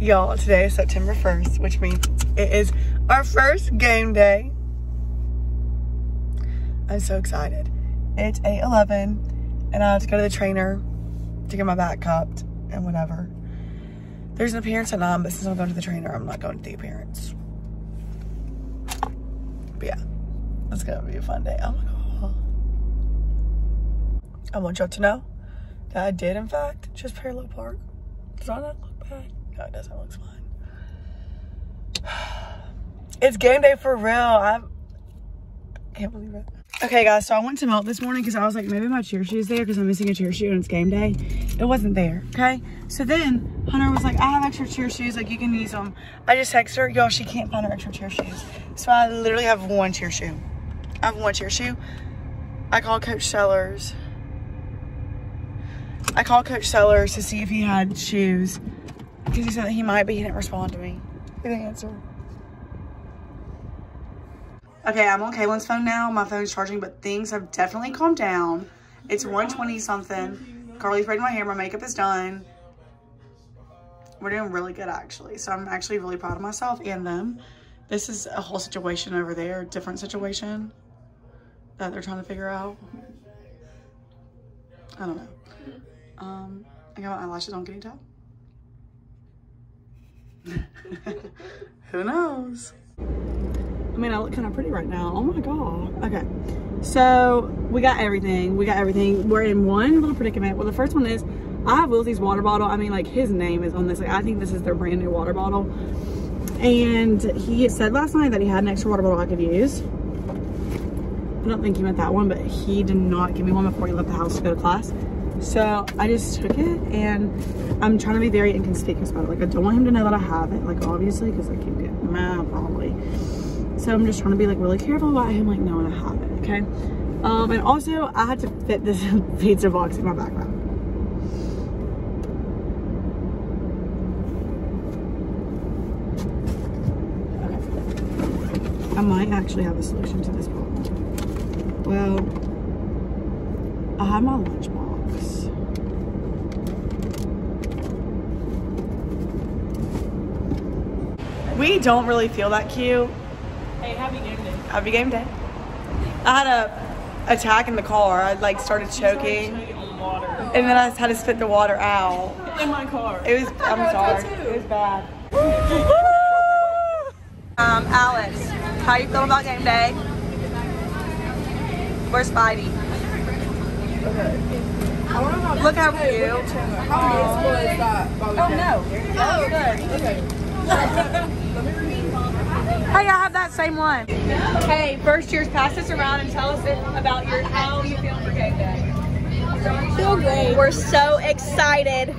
Y'all, today is September 1st, which means it is our first game day. I'm so excited. It's 8.11 and I have to go to the trainer to get my back cupped and whatever. There's an appearance at 9, but since I'm going to the trainer, I'm not going to the appearance. But yeah, it's gonna be a fun day. Oh my god. I want y'all to know that I did, in fact, just parallel park. Does that not look bad? No, it doesn't. It's game day for real. I can't believe it. Okay, guys, so I went to Melt this morning because I was like, maybe my cheer shoe's there because I'm missing a cheer shoe and it's game day. It wasn't there, okay? So then Hunter was like, I have extra cheer shoes, like you can use them. I just texted her, y'all, she can't find her extra cheer shoes. So I literally have one cheer shoe. I have one cheer shoe. I called Coach Sellers. I called Coach Sellers to see if he had shoes because he said that he might, but he didn't respond to me. He didn't answer. Okay, I'm on Kaylin's phone now. My phone's charging, but things have definitely calmed down. It's 120 something. Carly's braiding my hair. My makeup is done. We're doing really good, actually. So I'm actually really proud of myself and them. This is a whole situation over there, different situation that they're trying to figure out. I don't know. Um, I got my eyelashes on. Can you tell? Who knows? I mean, I look kind of pretty right now. Oh my God. Okay. So we got everything. We got everything. We're in one little predicament. Well, the first one is I have Willsie's water bottle. I mean, like his name is on this. Like, I think this is their brand new water bottle. And he said last night that he had an extra water bottle I could use. I don't think he meant that one, but he did not give me one before he left the house to go to class. So I just took it and I'm trying to be very inconspicuous about it. Like I don't want him to know that I have it, like obviously, because like he'd get mad probably. So I'm just trying to be like really careful about him like knowing I have it, okay? Um, and also I had to fit this pizza box in my backpack. Okay. I might actually have a solution to this problem. Well, I have my lunchbox. We don't really feel that cute. Hey, happy game day. Happy game day. I had a attack in the car. I like started choking, and then I had to spit the water out. In my car. It was. I'm sorry. It was bad. Um, Alex, how you feel about game day? Where's Spidey? Look how cute. Oh, oh no. Oh, good. Okay. Hey, I have that same one. Hey, first years, pass this around and tell us about your how you feel for game day. Feel great. We're so excited.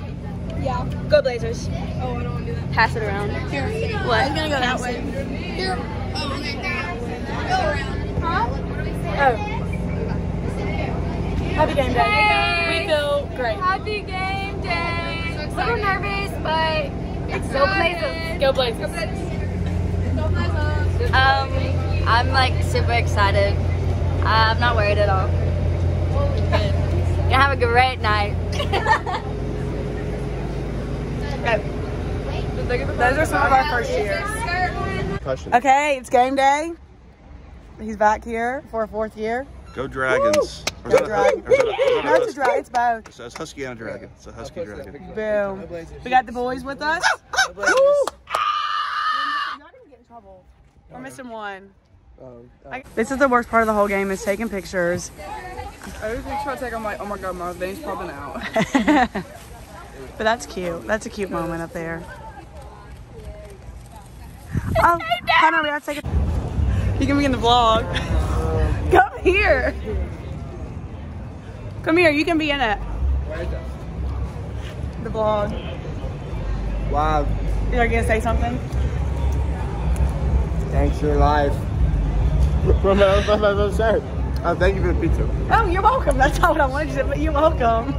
Yeah. Go Blazers. Oh, I don't want to do that. Pass it around. Here. What? I'm gonna go that way. Here. Oh, okay. Go around. Huh? Oh. Happy game day. We feel great. Happy game day. A little nervous, but it's Go Blazers. Go Blazers. Um, I'm like super excited. I'm not worried at all. Gonna have a great night. Those are some of our first years. Okay, it's game day. He's back here for a fourth year. Go Dragons. Go Dragons. Or is that a- is that a No, it's a husky? dra- it's both. It's a husky and a dragon. It's a husky dragon. Boom. We got the boys with us. Woo! Y'all didn't get in trouble. We're missing one. Um, I- uh, This is the worst part of the whole game is taking pictures. I was trying to take on my, oh my god, my veins popping out. But that's cute. That's a cute moment up there. Oh, Hunter, we have to take a... You can be in the vlog. Come here. Come here, you can be in it. The vlog. Wow, You're gonna say something? thanks for your life. From my from shirt. Oh, thank you for the pizza. Oh, you're welcome. That's not what I wanted you to say, but you're welcome.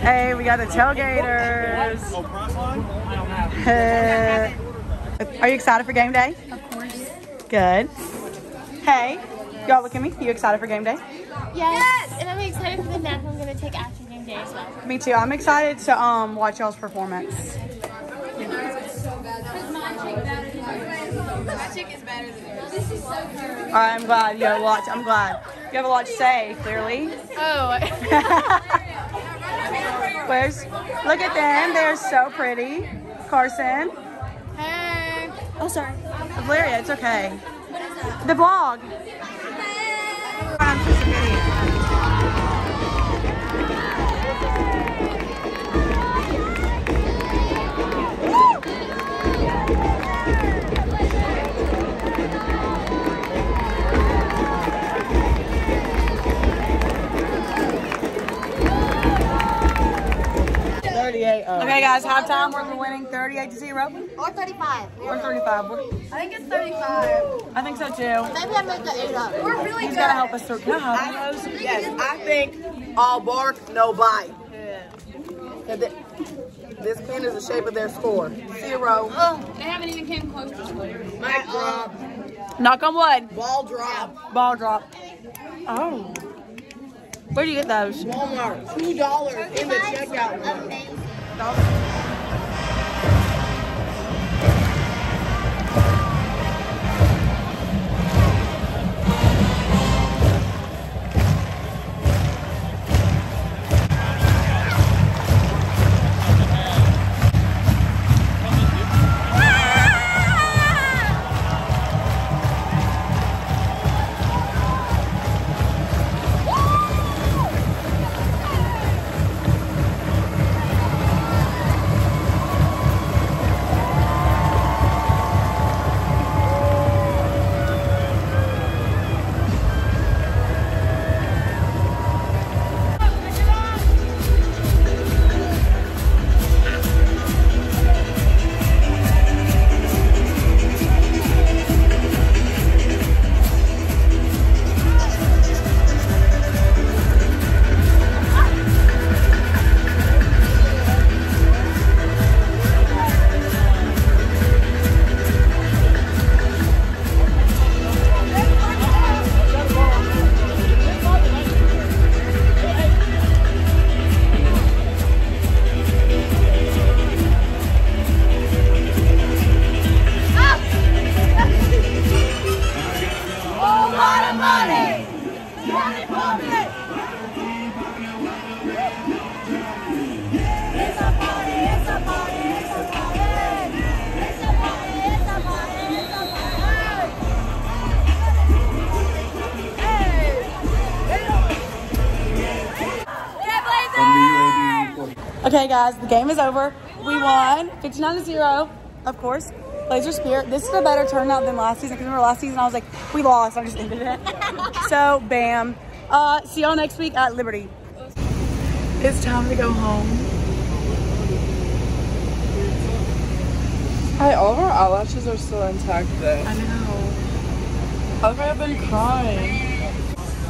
Hey, we got the tailgaters. Are you excited for game day? Of course. Good. Hey, y'all look at me. You excited for game day? Yes. yes. And I'm excited for the nap I'm going to take after day as well. Me too. I'm excited to um, watch y'all's performance. Magic is better than yours. This is so cute. All right, I'm glad you have a lot. To, I'm glad you have a lot to say. Clearly. Oh. Where's? Look at them. They're so pretty. Carson. Hey. Oh, sorry. Valeria, it's okay. The blog. Guys, halftime. We're winning 38 to 0 Or 35. or 35. We're- I think it's 35. I think so too. Maybe I made the 8 up. We're really He's good. got to help us through. Can I help yes, I think all bark, no bite. And th- This pin is the shape of their score. Zero. Oh. They haven't even came close to Mic drop. Knock on wood. Ball drop. Ball drop. Oh. Where do you get those? Walmart. Two dollars in the checkout tal. Okay, guys, the game is over. We won 59 to 0, of course. Blazer Spirit. This is a better turnout than last season because remember last season I was like, we lost. I just ended it. so, bam. Uh, see y'all next week at Liberty. It's time to go home. Hi, all of our eyelashes are still intact though. I know. I've I've been crying.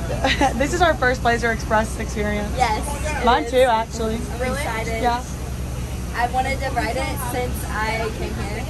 this is our first Blazer Express experience. Yes. Mine too, actually. I'm really excited. Yeah. I wanted to ride it since I came here.